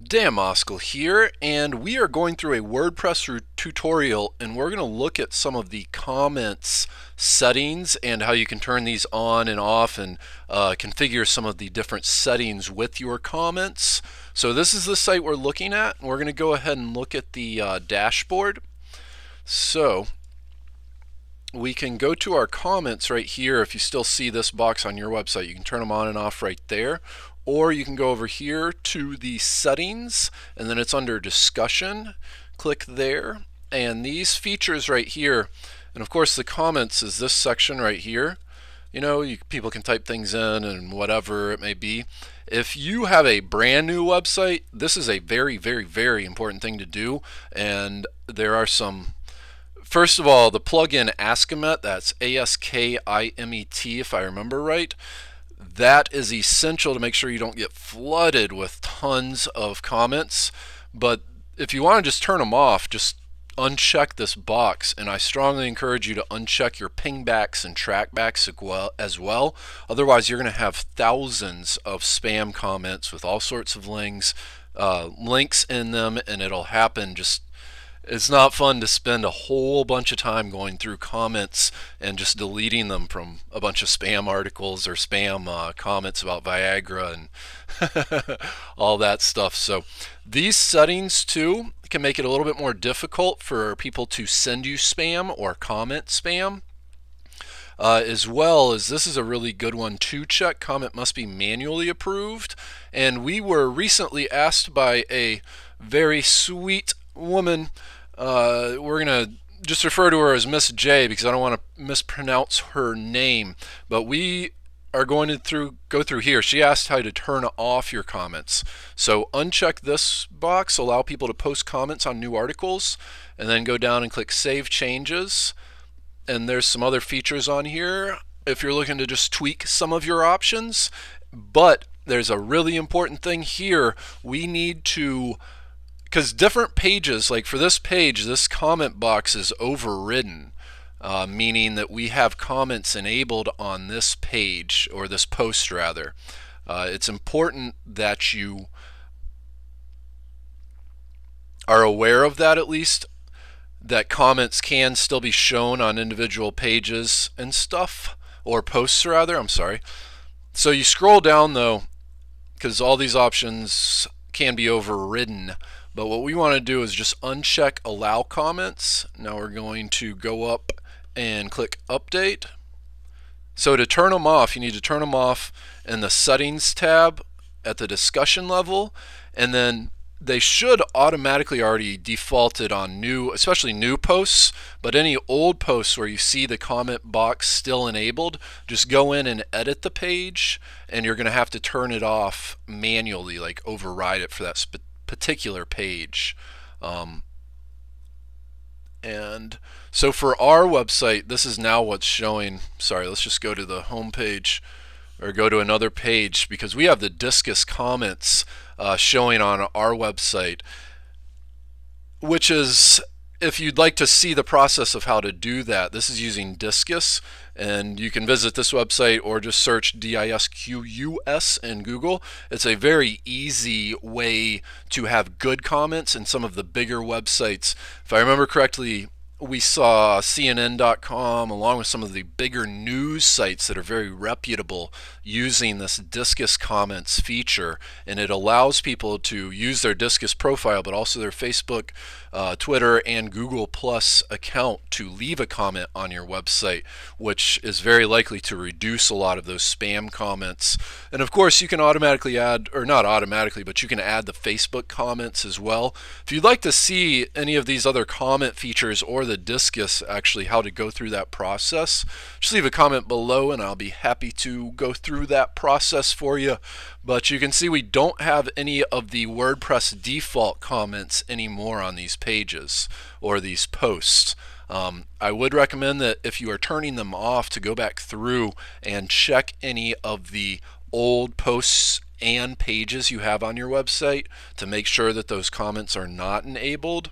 Dan Moskel here, and we are going through a WordPress tutorial, and we're going to look at some of the comments settings and how you can turn these on and off and uh, configure some of the different settings with your comments. So this is the site we're looking at. We're going to go ahead and look at the uh, dashboard. So we can go to our comments right here. If you still see this box on your website, you can turn them on and off right there. Or you can go over here to the settings and then it's under discussion. Click there. And these features right here, and of course the comments is this section right here. You know, you, people can type things in and whatever it may be. If you have a brand new website, this is a very, very, very important thing to do. And there are some First of all, the plugin Askimet, that's A-S-K-I-M-E-T if I remember right, that is essential to make sure you don't get flooded with tons of comments. But if you want to just turn them off, just uncheck this box and I strongly encourage you to uncheck your pingbacks and trackbacks as well. Otherwise you're going to have thousands of spam comments with all sorts of links, uh, links in them and it'll happen just it's not fun to spend a whole bunch of time going through comments and just deleting them from a bunch of spam articles or spam uh, comments about Viagra and all that stuff. So these settings too can make it a little bit more difficult for people to send you spam or comment spam. Uh, as well as this is a really good one to check comment must be manually approved and we were recently asked by a very sweet woman uh, we're going to just refer to her as Miss J because I don't want to mispronounce her name. But we are going to through go through here. She asked how to turn off your comments. So uncheck this box, allow people to post comments on new articles, and then go down and click Save Changes. And there's some other features on here if you're looking to just tweak some of your options. But there's a really important thing here. We need to because different pages, like for this page, this comment box is overridden, uh, meaning that we have comments enabled on this page, or this post rather. Uh, it's important that you are aware of that at least, that comments can still be shown on individual pages and stuff, or posts rather, I'm sorry. So you scroll down though, because all these options can be overridden. But what we want to do is just uncheck allow comments. Now we're going to go up and click update. So to turn them off, you need to turn them off in the settings tab at the discussion level and then they should automatically already defaulted on new, especially new posts, but any old posts where you see the comment box still enabled, just go in and edit the page and you're going to have to turn it off manually, like override it for that particular page. Um, and so for our website, this is now what's showing. Sorry, let's just go to the home page or go to another page because we have the Disqus comments uh, showing on our website, which is if you'd like to see the process of how to do that, this is using Disqus, and you can visit this website or just search D-I-S-Q-U-S in Google. It's a very easy way to have good comments in some of the bigger websites. If I remember correctly, we saw CNN.com along with some of the bigger news sites that are very reputable using this Disqus comments feature and it allows people to use their Disqus profile but also their Facebook, uh, Twitter and Google Plus account to leave a comment on your website which is very likely to reduce a lot of those spam comments and of course you can automatically add or not automatically but you can add the Facebook comments as well. If you'd like to see any of these other comment features or the Disqus actually how to go through that process, just leave a comment below and I'll be happy to go through that process for you. But you can see we don't have any of the WordPress default comments anymore on these pages or these posts. Um, I would recommend that if you are turning them off to go back through and check any of the old posts and pages you have on your website to make sure that those comments are not enabled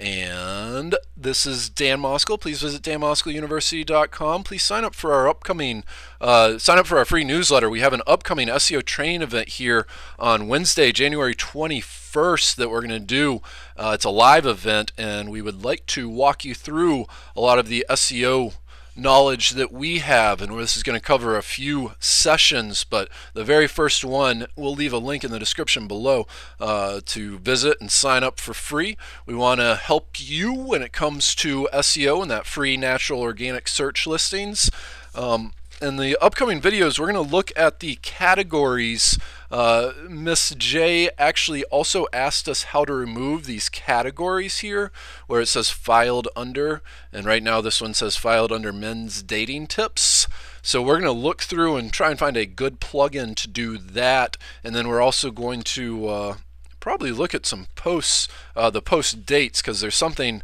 And this is Dan Moskel. Please visit danmoskeluniversity.com. Please sign up for our upcoming, uh, sign up for our free newsletter. We have an upcoming SEO training event here on Wednesday, January 21st that we're going to do. Uh, it's a live event, and we would like to walk you through a lot of the SEO knowledge that we have, and this is going to cover a few sessions, but the very first one, we'll leave a link in the description below uh, to visit and sign up for free. We want to help you when it comes to SEO and that free natural organic search listings. Um, in the upcoming videos, we're going to look at the categories. Uh, Miss J actually also asked us how to remove these categories here, where it says filed under, and right now this one says filed under men's dating tips. So we're going to look through and try and find a good plugin to do that, and then we're also going to uh, probably look at some posts, uh, the post dates, because there's something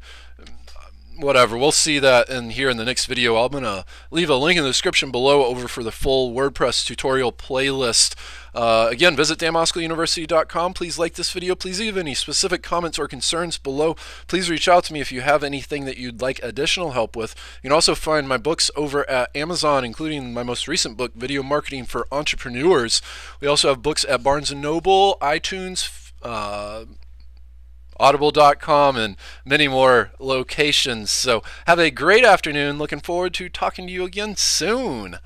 whatever. We'll see that in here in the next video. I'm going to leave a link in the description below over for the full WordPress tutorial playlist. Uh, again, visit danmoskeluniversity.com. Please like this video. Please leave any specific comments or concerns below. Please reach out to me if you have anything that you'd like additional help with. You can also find my books over at Amazon, including my most recent book, Video Marketing for Entrepreneurs. We also have books at Barnes & Noble, iTunes, uh, audible.com, and many more locations. So have a great afternoon. Looking forward to talking to you again soon.